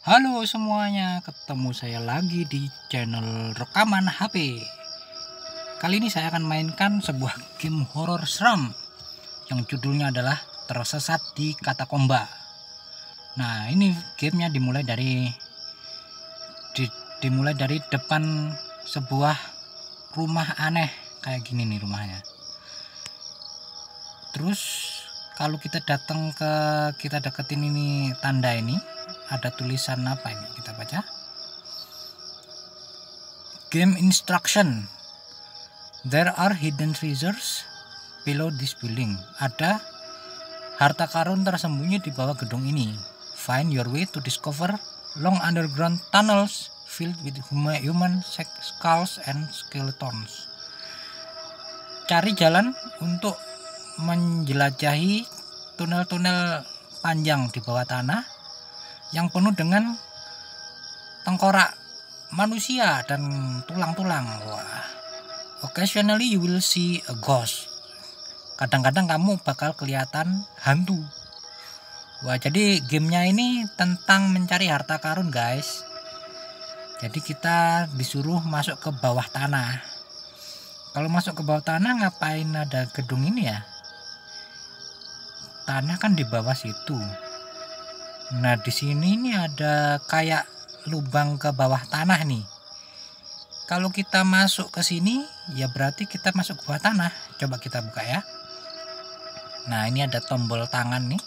Halo semuanya, ketemu saya lagi di channel rekaman HP. Kali ini saya akan mainkan sebuah game horror seram yang judulnya adalah Tersesat di Katakomba. Nah, ini gamenya dimulai dari di, dimulai dari depan sebuah rumah aneh kayak gini nih rumahnya. Terus kalau kita datang ke kita deketin ini tanda ini ada tulisan apa ini? Kita baca. Game instruction. There are hidden treasures below this building. Ada harta karun tersembunyi di bawah gedung ini. Find your way to discover long underground tunnels filled with human skulls and skeletons. Cari jalan untuk menjelajahi tunel-tunel panjang di bawah tanah yang penuh dengan tengkorak manusia dan tulang-tulang. Wah. Occasionally you will see a ghost. Kadang-kadang kamu bakal kelihatan hantu. Wah, jadi gamenya ini tentang mencari harta karun, guys. Jadi kita disuruh masuk ke bawah tanah. Kalau masuk ke bawah tanah ngapain ada gedung ini ya? Tanah kan di bawah situ. Nah, di sini ini ada kayak lubang ke bawah tanah nih. Kalau kita masuk ke sini, ya berarti kita masuk ke bawah tanah. Coba kita buka ya. Nah, ini ada tombol tangan nih.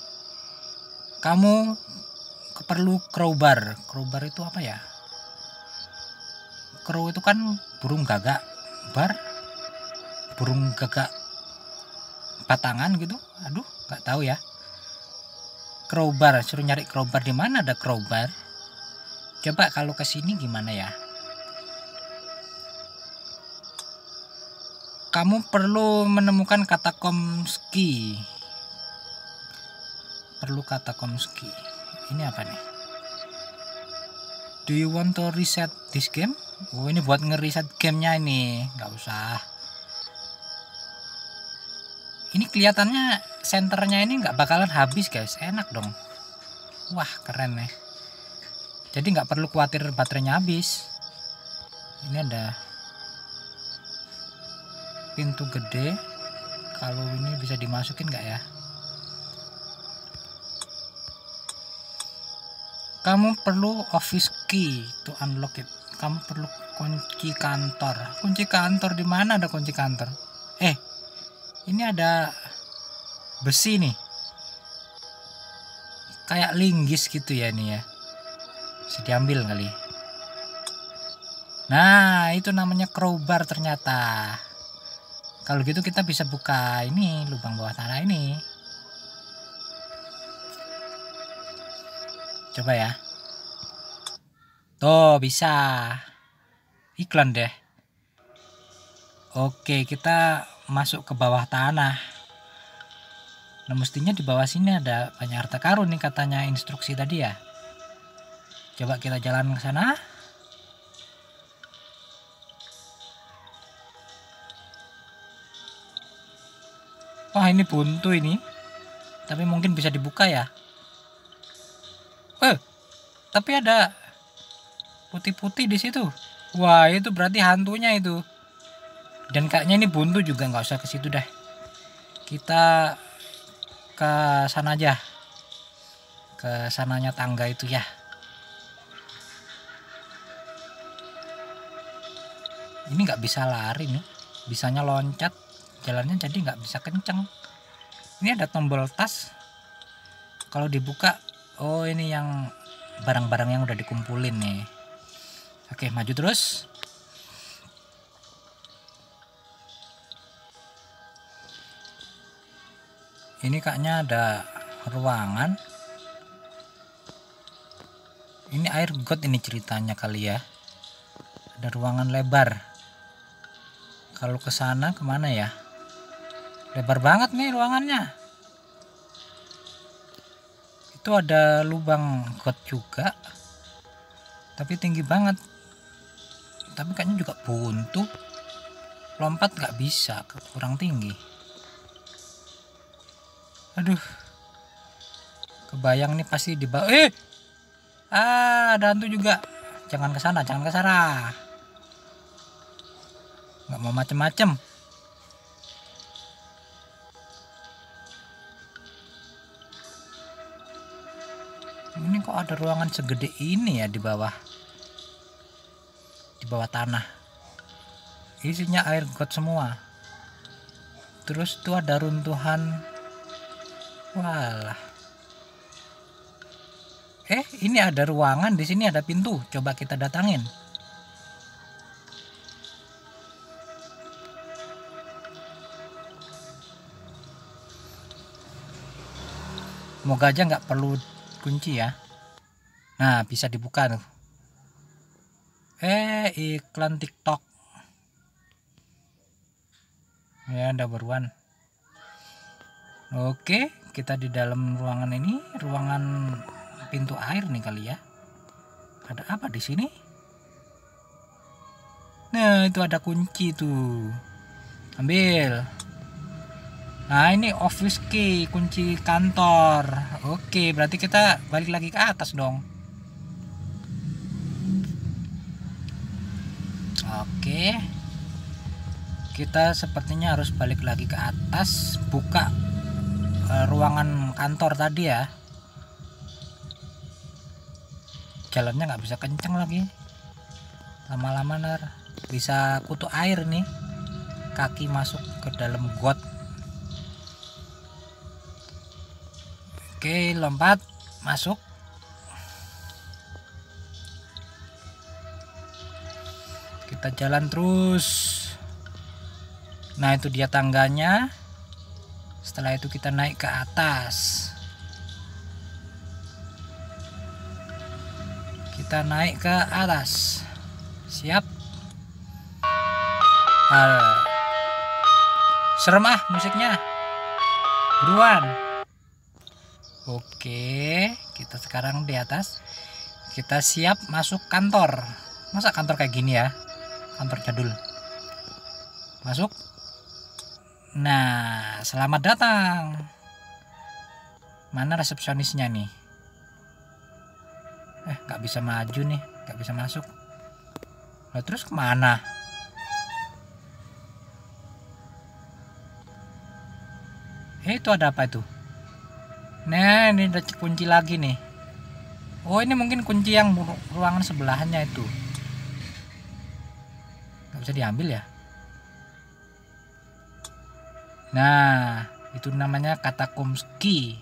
Kamu perlu crowbar. Crowbar itu apa ya? Crow itu kan burung gagak. Bar burung gagak batangan gitu. Aduh, nggak tahu ya crowbar suruh nyari crowbar di mana ada crowbar? Coba kalau ke sini gimana ya? Kamu perlu menemukan kata komski perlu kata komski ini apa nih? Do you want to reset this game? Oh ini buat ngereset gamenya ini. Nggak usah ini kelihatannya senternya ini nggak bakalan habis guys. Enak dong. Wah keren nih jadi nggak perlu khawatir baterainya habis. Ini ada pintu gede. Kalau ini bisa dimasukin nggak ya? Kamu perlu office key to unlock it. Kamu perlu kunci kantor. Kunci kantor di mana ada kunci kantor? Eh ini ada besi nih. Kayak linggis gitu ya ini ya. Bisa diambil kali. Nah itu namanya crowbar ternyata. Kalau gitu kita bisa buka ini lubang bawah tanah ini. Coba ya. Tuh bisa. Iklan deh. Oke kita masuk ke bawah tanah. Nah mestinya di bawah sini ada banyak harta karun nih katanya instruksi tadi ya. Coba kita jalan ke sana. Wah ini buntu ini. Tapi mungkin bisa dibuka ya. Eh, tapi ada putih-putih di situ. Wah itu berarti hantunya itu dan kayaknya ini buntu juga nggak usah ke situ deh kita ke sana aja. Ke sananya tangga itu ya. Ini nggak bisa lari nih. Bisanya loncat. Jalannya jadi nggak bisa kenceng. Ini ada tombol tas. Kalau dibuka oh ini yang barang-barang yang udah dikumpulin nih. Oke maju terus ini kayaknya ada ruangan. Ini air got ini ceritanya kali ya. Ada ruangan lebar. Kalau ke sana ke mana ya? Lebar banget nih ruangannya. Itu ada lubang got juga. Tapi tinggi banget. Tapi kayaknya juga buntu. Lompat nggak bisa kurang tinggi aduh. Kebayang nih pasti di bawah eh! Ah ada hantu juga. Jangan ke sana jangan ke sana. Nggak mau macem-macem. Ini kok ada ruangan segede ini ya di bawah? Di bawah tanah. Isinya air got semua. Terus itu ada runtuhan walah. Eh ini ada ruangan di sini ada pintu. Coba kita datangin. Semoga aja nggak perlu kunci ya. Nah bisa dibuka tuh. Eh iklan tiktok. Ya ada beruan oke kita di dalam ruangan ini ruangan pintu air nih kali ya ada apa di sini nah itu ada kunci tuh ambil Nah ini office key kunci kantor. Oke berarti kita balik lagi ke atas dong. Oke. Kita sepertinya harus balik lagi ke atas, buka uh, ruangan kantor tadi ya. Jalannya nggak bisa kenceng lagi. Lama-lama nar bisa kutu air nih. Kaki masuk ke dalam got. Oke, lompat, masuk. Kita jalan terus. Nah, itu dia tangganya. Setelah itu kita naik ke atas. Kita naik ke atas. Siap. Hal. Serem ah musiknya. Buruan. Oke, kita sekarang di atas. Kita siap masuk kantor. Masa kantor kayak gini ya? Kantor jadul. Masuk. Nah, selamat datang. Mana resepsionisnya nih? Eh, nggak bisa maju nih, nggak bisa masuk. Nah, terus ke mana? Eh, itu ada apa itu? Nah, ini ada kunci lagi nih. Oh, ini mungkin kunci yang ruangan sebelahnya itu. Gak bisa diambil ya? Nah, itu namanya kata kumski.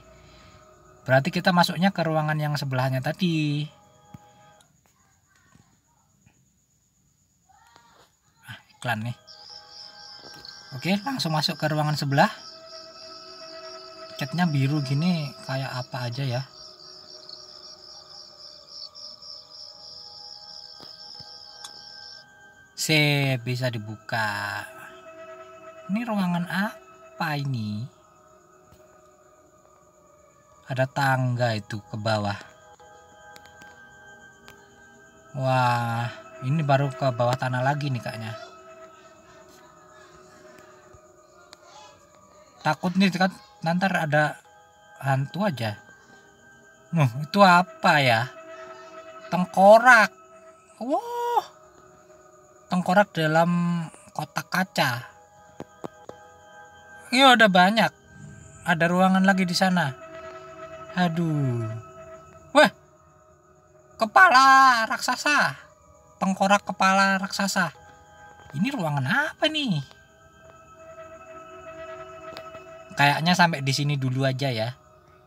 Berarti kita masuknya ke ruangan yang sebelahnya tadi. Ah, iklan nih. Oke, langsung masuk ke ruangan sebelah catnya biru gini kayak apa aja ya C bisa dibuka ini ruangan apa ini ada tangga itu ke bawah wah ini baru ke bawah tanah lagi nih kayaknya takut nih kan nanti ada hantu aja Nuh, itu apa ya? Tengkorak. Wow. Tengkorak dalam kotak kaca. Iya udah banyak. Ada ruangan lagi di sana. Aduh. Wah. Kepala raksasa. Tengkorak kepala raksasa. Ini ruangan apa nih? kayaknya sampai di sini dulu aja ya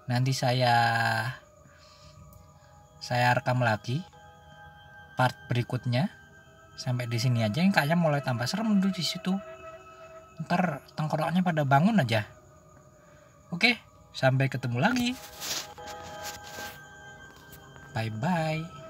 nanti saya saya rekam lagi part berikutnya sampai di sini aja yang kayaknya mulai tambah serem dulu di situ ntar tengkoraknya pada bangun aja. Oke sampai ketemu lagi. Bye bye